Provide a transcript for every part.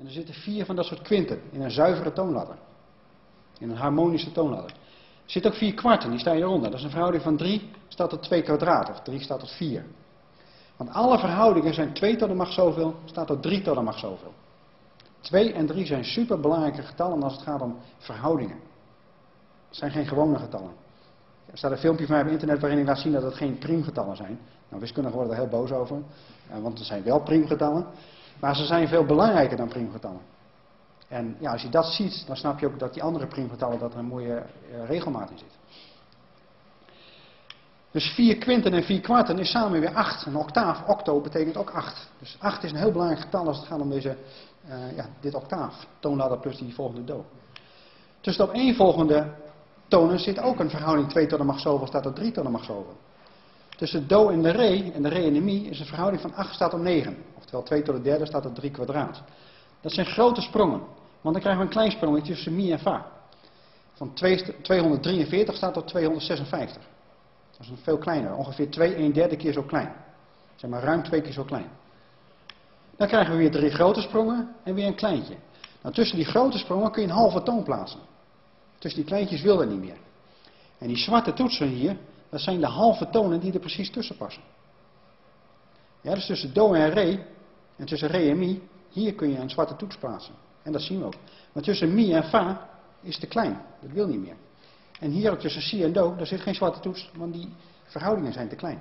En er zitten vier van dat soort kwinten in een zuivere toonladder. In een harmonische toonladder. Er zitten ook vier kwarten, die staan hieronder. Dat is een verhouding van 3 staat tot 2 kwadraat, of 3 staat tot 4. Want alle verhoudingen zijn 2 tot de macht zoveel, staat tot 3 tot de macht zoveel. 2 en 3 zijn superbelangrijke getallen als het gaat om verhoudingen. Het zijn geen gewone getallen. Er staat een filmpje van mij op internet waarin ik laat zien dat het geen priemgetallen zijn. Nou, wiskundigen worden er heel boos over, want het zijn wel priemgetallen. Maar ze zijn veel belangrijker dan priemgetallen. En ja, als je dat ziet, dan snap je ook dat die andere priemgetallen, dat er een mooie uh, regelmaat in zit. Dus vier kwinten en vier kwarten is samen weer acht. Een octaaf, octo, betekent ook acht. Dus acht is een heel belangrijk getal als het gaat om deze, uh, ja, dit octaaf. Toonladder plus die volgende do. Tussen de opeenvolgende tonen zit ook een verhouding 2 tot de macht zoveel staat er 3 tot de macht zoveel. Tussen do en de re en de re en de mi is een verhouding van 8 staat op 9. Oftewel 2 tot de derde staat er 3 kwadraat. Dat zijn grote sprongen. Want dan krijgen we een klein sprongetje tussen mi en fa. Van 243 staat tot 256. Dat is een veel kleiner. Ongeveer 2 1 derde keer zo klein. Zeg maar ruim twee keer zo klein. Dan krijgen we weer drie grote sprongen en weer een kleintje. Nou, tussen die grote sprongen kun je een halve toon plaatsen. Tussen die kleintjes wil dat niet meer. En die zwarte toetsen hier, dat zijn de halve tonen die er precies tussen passen. Ja, dus tussen do en re, en tussen re en mi, hier kun je een zwarte toets plaatsen. En dat zien we ook. Maar tussen mi en fa is te klein. Dat wil niet meer. En hier tussen si en do, daar zit geen zwarte toets, want die verhoudingen zijn te klein.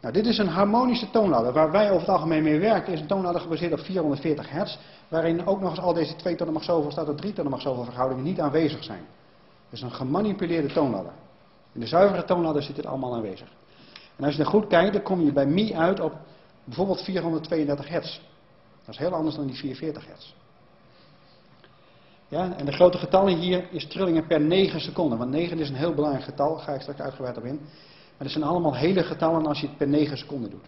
Nou, dit is een harmonische toonladder. Waar wij over het algemeen mee werken is een toonladder gebaseerd op 440 hertz. Waarin ook nog eens al deze 2 tot de macht zoveel staat 3 tot de macht zoveel verhoudingen niet aanwezig zijn. Dus een gemanipuleerde toonladder. In de zuivere toonladder zit dit allemaal aanwezig. En als je er goed kijkt, dan kom je bij mi uit op bijvoorbeeld 432 hertz. Dat is heel anders dan die 440 hertz. Ja, en de grote getallen hier is trillingen per 9 seconden. Want 9 is een heel belangrijk getal, daar ga ik straks uitgebreid op in. Maar dat zijn allemaal hele getallen als je het per 9 seconden doet.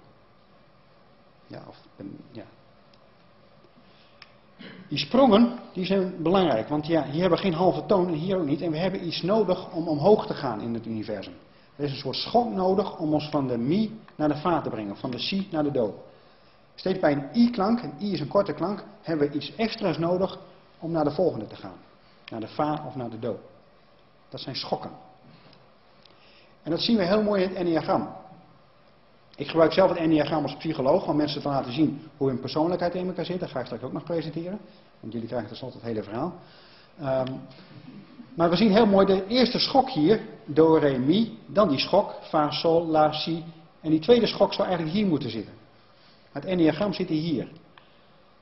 Ja, of, ja. Die sprongen, die zijn belangrijk, want ja, hier hebben we geen halve toon en hier ook niet. En we hebben iets nodig om omhoog te gaan in het universum. Er is een soort schok nodig om ons van de mi naar de fa te brengen, van de si naar de do. Steeds bij een i-klank, en i is een korte klank, hebben we iets extra's nodig om naar de volgende te gaan. Naar de fa of naar de do. Dat zijn schokken. En dat zien we heel mooi in het enneagram. Ik gebruik zelf het enneagram als psycholoog om mensen te laten zien hoe hun persoonlijkheid in elkaar zit. Dat ga ik straks ook nog presenteren. Want jullie krijgen tenslotte het hele verhaal. Um, maar we zien heel mooi de eerste schok hier, do, re, mi. Dan die schok, fa, sol, la, si. En die tweede schok zou eigenlijk hier moeten zitten. Het enneagram zit hier.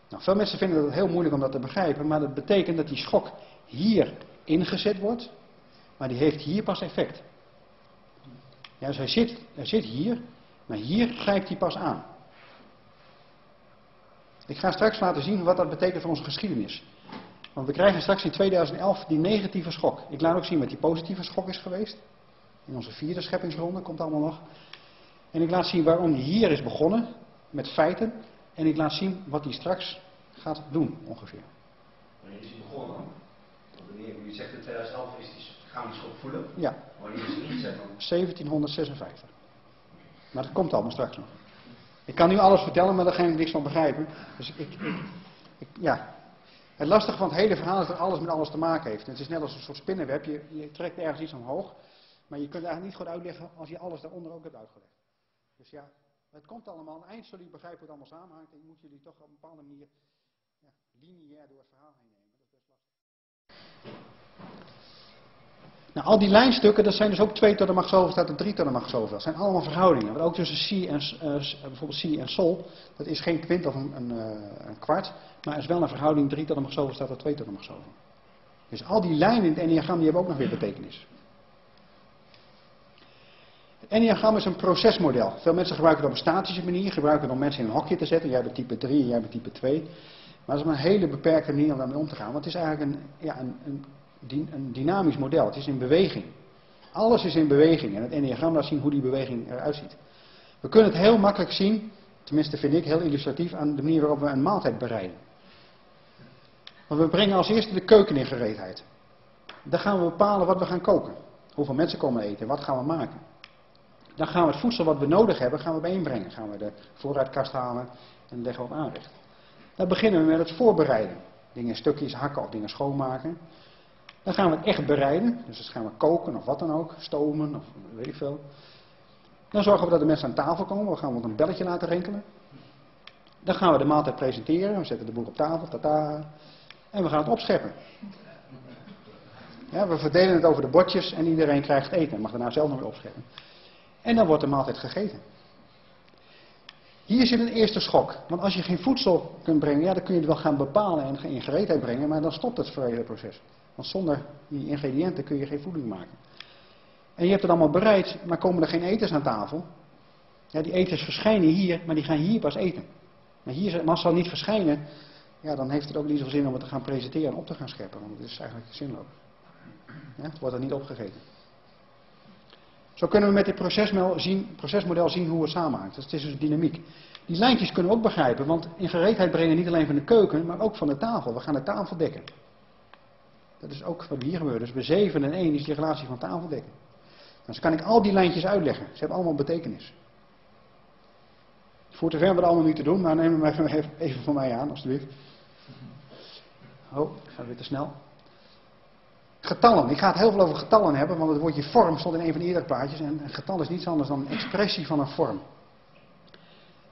Nou, veel mensen vinden het heel moeilijk om dat te begrijpen. Maar dat betekent dat die schok hier ingezet wordt. Maar die heeft hier pas effect. Ja, dus hij zit, hij zit hier, maar hier grijpt hij pas aan. Ik ga straks laten zien wat dat betekent voor onze geschiedenis. Want we krijgen straks in 2011 die negatieve schok. Ik laat ook zien wat die positieve schok is geweest. In onze vierde scheppingsronde komt allemaal nog. En ik laat zien waarom die hier is begonnen, met feiten. En ik laat zien wat hij straks gaat doen, ongeveer. Wanneer is hij begonnen? Wanneer u zegt in 2011 is die Gaan we die schok voelen? Ja. Wanneer is het ingezet dan? 1756. Maar dat komt allemaal straks nog. Ik kan nu alles vertellen, maar daar ga je niks van begrijpen. Dus ik, ik, ik, ja. Het lastige van het hele verhaal is dat alles met alles te maken heeft. Het is net als een soort spinnenweb. Je, je trekt ergens iets omhoog. Maar je kunt eigenlijk niet goed uitleggen als je alles daaronder ook hebt uitgelegd. Dus ja, het komt allemaal. Eind zullen jullie begrijpen hoe het allemaal samenhangt. En moet jullie toch op een bepaalde manier ja, lineair door het verhaal heen nemen. Dat is best lastig. Nou, al die lijnstukken, dat zijn dus ook 2 tot de macht zoveel staat er 3 tot de macht zoveel. Dat zijn allemaal verhoudingen. Maar ook tussen si en, uh, bijvoorbeeld si en sol, dat is geen kwint of een, een, uh, een kwart, maar is wel een verhouding 3 tot de macht zoveel staat er 2 tot de macht zoveel. Dus al die lijnen in het enneagram, die hebben ook nog weer betekenis. Het enneagram is een procesmodel. Veel mensen gebruiken het op een statische manier, gebruiken het om mensen in een hokje te zetten. Jij bent type 3 en jij bent type 2. Maar dat is maar een hele beperkte manier om daarmee om te gaan. Want het is eigenlijk een, ja, een, een een dynamisch model. Het is in beweging. Alles is in beweging. En het enneagram laat zien hoe die beweging eruit ziet. We kunnen het heel makkelijk zien, tenminste vind ik heel illustratief, aan de manier waarop we een maaltijd bereiden. Want we brengen als eerste de keuken in gereedheid. Dan gaan we bepalen wat we gaan koken. Hoeveel mensen komen eten, wat gaan we maken. Dan gaan we het voedsel wat we nodig hebben, gaan we bijeenbrengen. Gaan we de voorraadkast halen en leggen op aanrecht. Dan beginnen we met het voorbereiden. Dingen in stukjes hakken of dingen schoonmaken. Dan gaan we het echt bereiden. Dus dan gaan we koken of wat dan ook. Stomen of weet ik veel. Dan zorgen we dat de mensen aan tafel komen. We gaan we een belletje laten rinkelen. Dan gaan we de maaltijd presenteren. We zetten de boek op tafel. Tata. En we gaan het opscheppen. Ja, we verdelen het over de bordjes en iedereen krijgt eten. Mag daarna zelf nog weer opscheppen. En dan wordt de maaltijd gegeten. Hier zit een eerste schok. Want als je geen voedsel kunt brengen, ja, dan kun je het wel gaan bepalen en in gereedheid brengen, maar dan stopt het hele proces. Want zonder die ingrediënten kun je geen voeding maken. En je hebt het allemaal bereid, maar komen er geen eters aan tafel? Ja, die eters verschijnen hier, maar die gaan hier pas eten. Maar hier, ze niet verschijnen, ja, dan heeft het ook niet zoveel zin om het te gaan presenteren en op te gaan scheppen. Want het is eigenlijk zinloos. Het wordt er niet opgegeten. Zo kunnen we met dit procesmodel zien, procesmodel zien hoe het samenhangt. Dus het is dus dynamiek. Die lijntjes kunnen we ook begrijpen, want in gereedheid brengen niet alleen van de keuken, maar ook van de tafel. We gaan de tafel dekken. Dat is ook wat hier gebeurt. Dus bij 7 en 1 is die relatie van tafel dekken. Dus kan ik al die lijntjes uitleggen. Ze hebben allemaal betekenis. Voor te ver dat allemaal niet te doen, maar neem hem even, even van mij aan, alstublieft. Oh, ik ga weer te snel. Getallen. Ik ga het heel veel over getallen hebben, want het woordje vorm stond in een van de eerdere plaatjes. En een getal is niets anders dan een expressie van een vorm.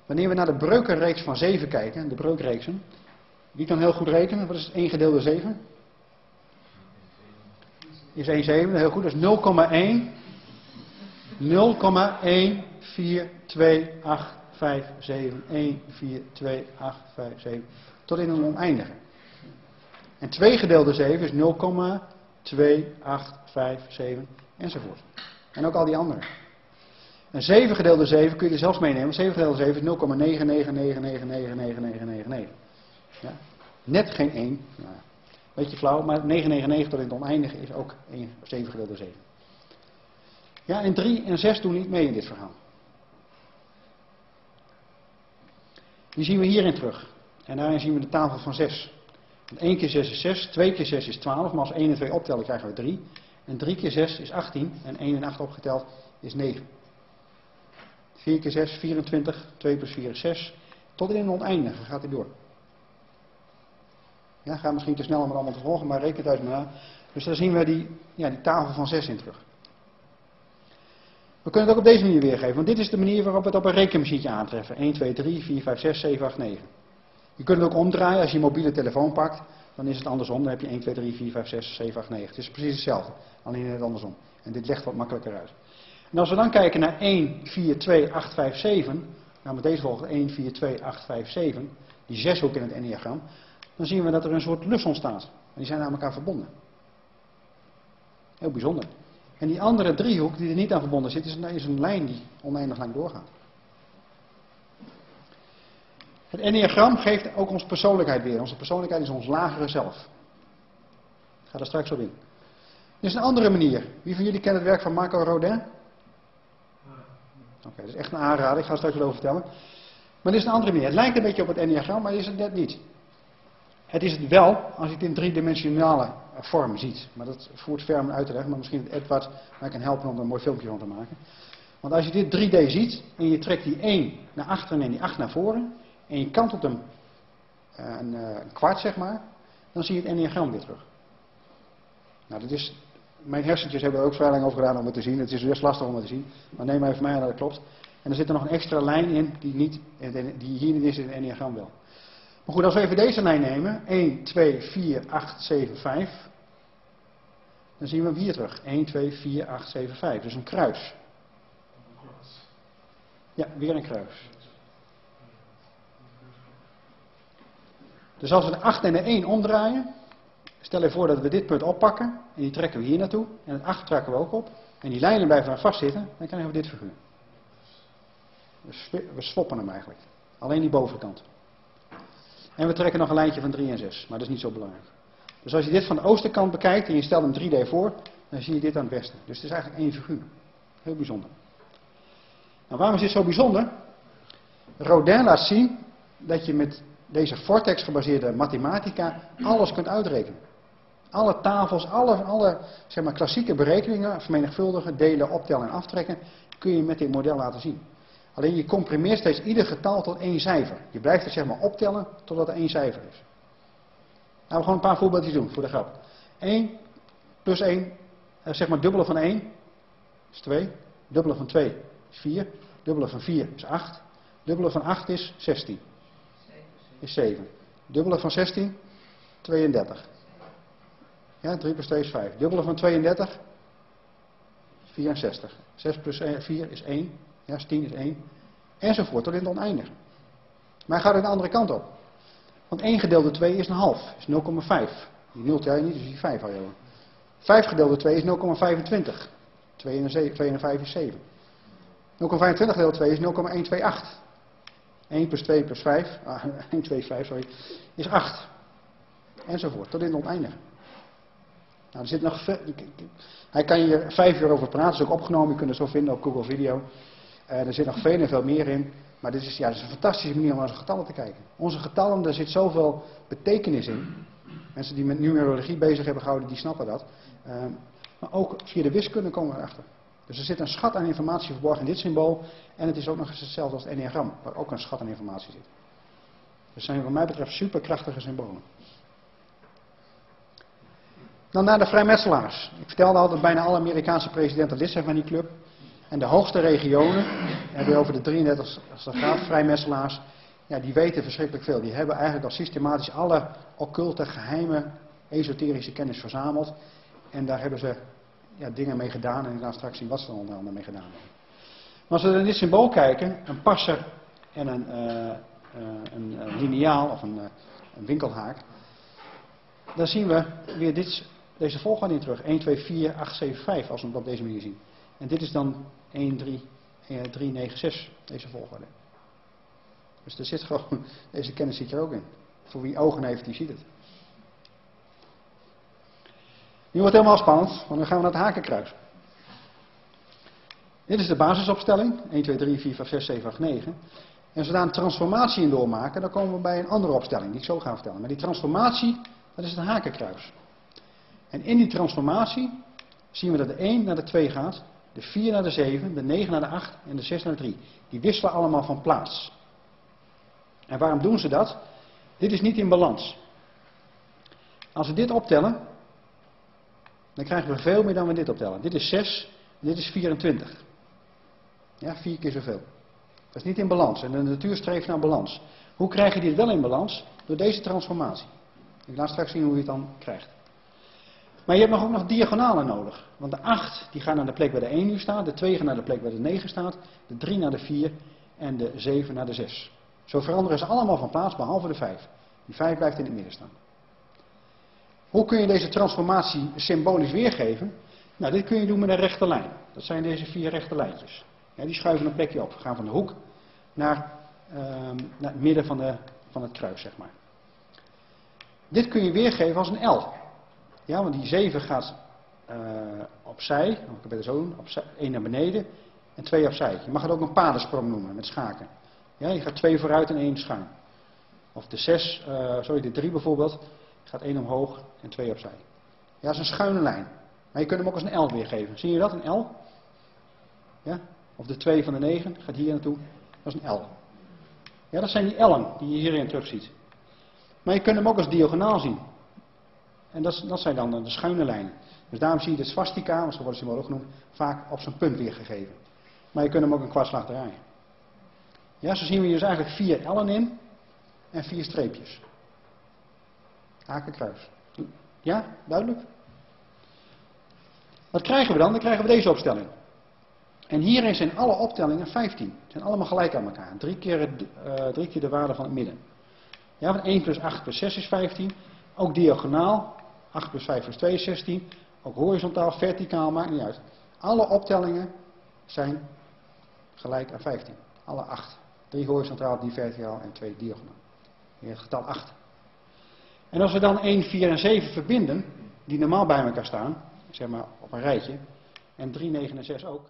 Wanneer we naar de breukenreeks van 7 kijken, de breukreeksen. Wie kan heel goed rekenen? Wat is 1 gedeeld door 7? Is 1 7, heel goed. Dat is 0,1. 0,1428571428557 tot in een oneindige. En 2 gedeeld door 7 is 2, 8, 5, 7 enzovoort. En ook al die andere. En 7 gedeeld door 7 kun je er zelfs meenemen. 7 gedeeld door 7 is 0,9999999. Ja? Net geen 1. Nou, beetje flauw, maar 999 tot in het oneindige is ook 1, 7 gedeeld door 7. Ja, en 3 en 6 doen niet mee in dit verhaal. Die zien we hierin terug. En daarin zien we de tafel van 6. 1 keer 6 is 6, 2 keer 6 is 12, maar als 1 en 2 optellen krijgen we 3. En 3 keer 6 is 18 en 1 en 8 opgeteld is 9. 4 keer 6, 24, 2 plus 4 is 6. Tot in een oneindige gaat hij door. Ja, gaat misschien te snel om het allemaal te volgen, maar reken het uit maar Dus daar zien we die, ja, die tafel van 6 in terug. We kunnen het ook op deze manier weergeven, want dit is de manier waarop we het op een rekenmachientje aantreffen. 1, 2, 3, 4, 5, 6, 7, 8, 9. Je kunt het ook omdraaien. Als je je mobiele telefoon pakt, dan is het andersom. Dan heb je 1, 2, 3, 4, 5, 6, 7, 8, 9. Het is precies hetzelfde. Alleen net andersom. En dit legt wat makkelijker uit. En als we dan kijken naar 1, 4, 2, 8, 5, 7. Nou, met deze volgende 1, 4, 2, 8, 5, 7. Die zeshoek in het enneagram. Dan zien we dat er een soort lus ontstaat. En die zijn aan elkaar verbonden. Heel bijzonder. En die andere driehoek die er niet aan verbonden zit, is een, lijn die oneindig lang doorgaat. Het enneagram geeft ook onze persoonlijkheid weer. Onze persoonlijkheid is ons lagere zelf. Ik ga daar straks op in. Er is een andere manier. Wie van jullie kent het werk van Marco Rodin? Oké, dat is echt een aanrader. Ik ga er straks wel over vertellen. Maar er is een andere manier. Het lijkt een beetje op het enneagram, maar is het net niet. Het is het wel als je het in driedimensionale vorm ziet. Maar dat voert ver om uit te leggen. Maar misschien Edward mij kan helpen om er een mooi filmpje van te maken. Want als je dit 3D ziet en je trekt die 1 naar achteren en die 8 naar voren en je kantelt hem een, uh, een, kwart, zeg maar, dan zie je het enneagram weer terug. Nou, dat is, mijn hersentjes hebben er ook vrij lang over gedaan om het te zien. Het is best lastig om het te zien. Maar neem maar even mij aan dat het klopt. En er zit er nog een extra lijn in die, niet, die hier niet is in het enneagram wel. Maar goed, als we even deze lijn nemen, 1, 2, 4, 8, 7, 5, dan zien we hem hier terug. 1, 2, 4, 8, 7, 5. Dus een kruis. Ja, weer een kruis. Dus als we de 8 en de 1 omdraaien, stel je voor dat we dit punt oppakken en die trekken we hier naartoe en het 8 trekken we ook op en die lijnen blijven daar vastzitten, dan krijgen we dit figuur. We swappen hem eigenlijk. Alleen die bovenkant. En we trekken nog een lijntje van 3 en 6, maar dat is niet zo belangrijk. Dus als je dit van de oosterkant bekijkt en je stelt hem 3D voor, dan zie je dit aan het westen. Dus het is eigenlijk één figuur. Heel bijzonder. Nou, waarom is dit zo bijzonder? Rodin laat zien dat je met deze vortex gebaseerde mathematica alles kunt uitrekenen. Alle tafels, alle, alle zeg maar, klassieke berekeningen, vermenigvuldigen, delen, optellen en aftrekken, kun je met dit model laten zien. Alleen je comprimeert steeds ieder getal tot één cijfer. Je blijft het zeg maar optellen totdat er één cijfer is. Laten we gewoon een paar voorbeeldjes doen voor de grap. 1 plus 1, eh, zeg maar dubbele van 1 is 2. Dubbele van 2 is 4. Dubbele van 4 is 8. Dubbele van 8 is 16. Is 7. Dubbele van 16, 32. Ja, 3 plus 2 is 5. Dubbele van 32, 64. 6 plus 4 is 1. Ja, 10 is 1. Enzovoort, tot in het oneindige. Maar hij gaat de andere kant op. Want 1 gedeeld door 2 is een half, is 0,5. Die 0 tel je niet, dus die 5 hou je over. 5 gedeeld door 2 is 0,25. 2 en, 7, 2 en 5 is 7. 0,25 gedeeld door 2 is 0,128. 1 plus 2 plus 5, ah, 1, 2, 5, sorry, is 8. Enzovoort, tot in het oneindige. Nou, er zit nog, hij kan hier vijf uur over praten, is ook opgenomen, je kunt het zo vinden op Google Video. Uh, er zit nog veel en veel meer in, maar dit is, ja, is een fantastische manier om naar onze getallen te kijken. Onze getallen, daar zit zoveel betekenis in. Mensen die met numerologie bezig hebben gehouden, die snappen dat. Uh, maar ook via de wiskunde komen we erachter. Dus er zit een schat aan informatie verborgen in dit symbool. En het is ook nog eens hetzelfde als het enneagram, waar ook een schat aan informatie zit. Dus zijn wat mij betreft superkrachtige symbolen. Dan naar de vrijmetselaars. Ik vertelde al dat bijna alle Amerikaanse presidenten lid zijn van die club. En de hoogste regionen, hebben over de 33 als dat gaat, vrijmetselaars, ja, die weten verschrikkelijk veel. Die hebben eigenlijk al systematisch alle occulte, geheime, esoterische kennis verzameld. En daar hebben ze ja, dingen mee gedaan. En ik straks zien wat ze er onder andere mee gedaan hebben. Maar als we naar dit symbool kijken, een passer en een, uh, een liniaal of een, uh, een, winkelhaak. Dan zien we weer dit, deze volgorde terug. 1, 2, 4, 8, 7, 5 als we het op deze manier zien. En dit is dan 1, 3, 3, 9, 6, deze volgorde. Dus er zit gewoon, deze kennis zit er ook in. Voor wie ogen heeft, die ziet het. Nu wordt het helemaal spannend, want dan gaan we naar het hakenkruis. Dit is de basisopstelling. 1, 2, 3, 4, 5, 6, 7, 8, 9. En als we daar een transformatie in doormaken, dan komen we bij een andere opstelling die ik zo ga vertellen. Maar die transformatie, dat is het hakenkruis. En in die transformatie zien we dat de 1 naar de 2 gaat, de 4 naar de 7, de 9 naar de 8 en de 6 naar de 3. Die wisselen allemaal van plaats. En waarom doen ze dat? Dit is niet in balans. Als we dit optellen, dan krijgen we veel meer dan we dit optellen. Dit is 6, dit is 24. Ja, vier keer zoveel. Dat is niet in balans. En de natuur streeft naar balans. Hoe krijg je dit wel in balans? Door deze transformatie. Ik laat straks zien hoe je het dan krijgt. Maar je hebt nog ook nog diagonalen nodig. Want de 8 die gaat naar de plek waar de 1 nu staat. De 2 gaat naar de plek waar de 9 staat. De 3 naar de 4. En de 7 naar de 6. Zo veranderen ze allemaal van plaats behalve de 5. Die 5 blijft in het midden staan. Hoe kun je deze transformatie symbolisch weergeven? Nou, dit kun je doen met een rechte lijn. Dat zijn deze vier rechte lijntjes. Ja, die schuiven een plekje op. Gaan van de hoek naar, uh, naar het midden van, de, van het kruis, zeg maar. Dit kun je weergeven als een L. Ja, want die 7 gaat uh, opzij, ik heb het zo doen, opzij, 1 naar beneden en 2 opzij. Je mag het ook een padensprong noemen met schaken. Ja, je gaat 2 vooruit en 1 schuin. Of de 6, uh, sorry, de 3 bijvoorbeeld, gaat 1 omhoog en 2 opzij. Ja, dat is een schuine lijn. Maar je kunt hem ook als een L weergeven. Zie je dat, een L? Ja? Of de 2 van de 9 gaat hier naartoe. Dat is een L. Ja, dat zijn die L'en die je hierin terug ziet. Maar je kunt hem ook als diagonaal zien. En dat, dat zijn dan de schuine lijnen. Dus daarom zie je de swastika, zo wordt het symbool ook genoemd, vaak op zijn punt weergegeven. Maar je kunt hem ook een kwartslag draaien. Ja, zo zien we hier dus eigenlijk vier L'en in en vier streepjes. Hakenkruis. Ja, duidelijk? Wat krijgen we dan? Dan krijgen we deze opstelling. En hierin zijn alle optellingen 15. Ze zijn allemaal gelijk aan elkaar. Drie keer, uh, drie keer de waarde van het midden. Ja, want 1 plus 8 plus 6 is 15. Ook diagonaal. 8 plus 5 plus 2 is 16. Ook horizontaal, verticaal, maakt niet uit. Alle optellingen zijn gelijk aan 15. Alle 8. 3 horizontaal, 3 verticaal en 2 diagonaal. Hier het getal 8. En als we dan 1, 4 en 7 verbinden, die normaal bij elkaar staan, zeg maar op een rijtje, en 3, 9 en 6 ook,